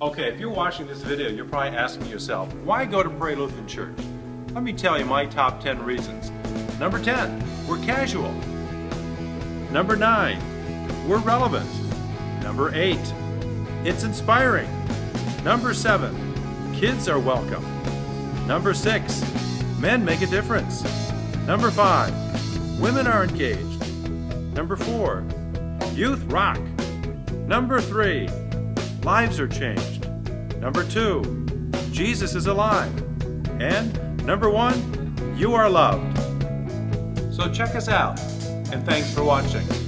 Okay, if you're watching this video, you're probably asking yourself, why go to Prairie Lutheran Church? Let me tell you my top 10 reasons. Number 10, we're casual. Number 9, we're relevant. Number 8, it's inspiring. Number 7, kids are welcome. Number 6, men make a difference. Number 5, women are engaged. Number 4, youth rock. Number 3, lives are changed. Number two, Jesus is alive. And number one, you are loved. So check us out, and thanks for watching.